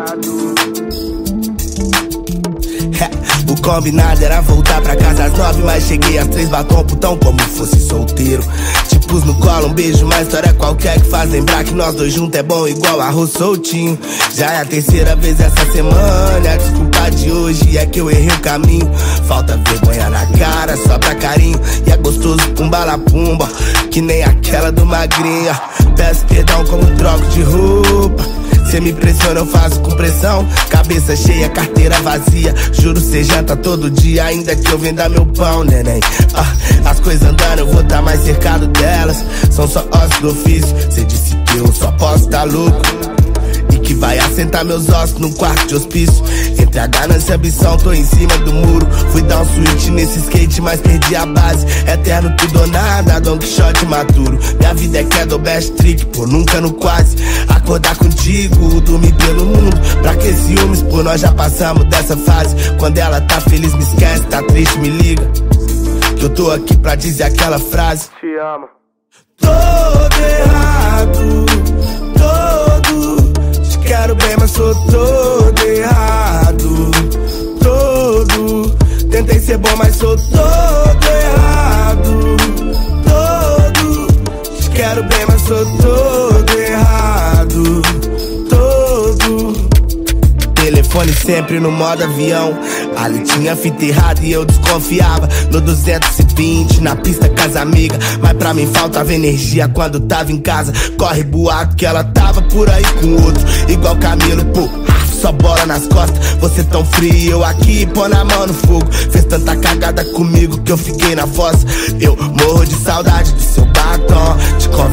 combinado. O combinado era voltar pra casa às nove, mas cheguei às três, batom putão como fosse solteiro. Te pus no colo, um beijo, uma história qualquer que faz lembrar que nós dois juntos é bom igual arroz soltinho. Já é a terceira vez essa semana, a desculpa de hoje é que eu errei o caminho. Falta vergonha na cara, só pra carinho, e é gostoso com la que nem aquela do magrinha. Peço perdão como troco de roupa. Cê me pressiona, eu faço com pressão. Cabeça cheia, carteira vazia. Juro, cê janta todo dia, ainda que eu venda meu pão, neném. Ah, as coisas andando, eu vou tá mais cercado delas. São só ossos do ofício. Cê disse que eu só posso tá louco que vai assentar meus ossos num quarto de hospício. Entre a ganância e a ambição, tô em cima do muro. Fui dar um switch nesse skate, mas perdi a base. Eterno tudo ou nada, Don Quixote maturo. Minha vida é que do best trick, pô, nunca no quase. Acordar contigo, dormir pelo mundo. Pra que ciúmes, pô, nós já passamos dessa fase. Quando ela tá feliz, me esquece, tá triste, me liga. Que eu tô aqui pra dizer aquela frase. Te amo. Todo errado quero bem, mas sou todo errado. Todo. Tentei ser bom, mas sou todo errado. Todo. Quero bem, mas sou todo errado. Telefone sempre no modo avião. Ali tinha fita errada e eu desconfiava. No 220, na pista com as amigas. Mas pra mim faltava energia quando tava em casa. Corre boato que ela tava por aí com outro. Igual Camilo, pô só bola nas costas. Você tão frio, eu aqui, pô na mão no fogo. Fez tanta cagada comigo que eu fiquei na fossa. Eu morro de saudade do seu.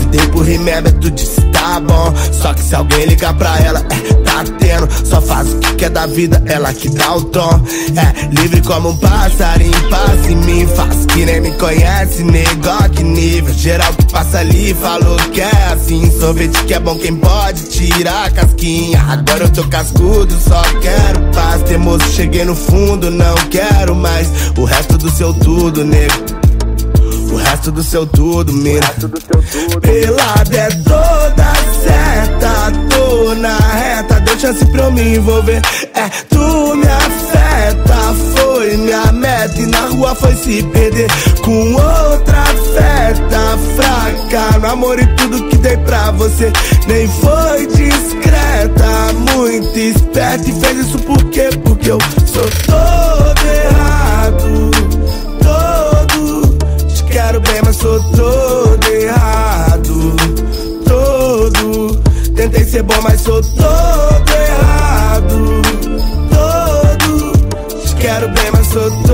Convidei pro remember, tu disse tá bom. Só que se alguém ligar pra ela, é, tá tendo. Só faz o que quer da vida, ela que dá o tom. É, livre como um passarinho, passa em mim. Faz que nem me conhece, nego, que nível. Geral que passa ali falou que é assim. Sorvete que é bom quem pode tirar a casquinha. Agora eu tô cascudo só quero paz. Temoso, cheguei no fundo, não quero mais o resto do seu tudo, nego. Resto do seu tudo, mina. Pelada é toda certa, tô na reta. Deu chance pra eu me envolver. É, tu me afeta, foi minha meta. E na rua foi se perder com outra feta fraca. No amor e tudo que dei pra você, nem foi discreta. Muito esperta e fez isso por quê? Porque eu sou todo ser bom, mas sou todo errado. Todo. Quero bem, mas sou todo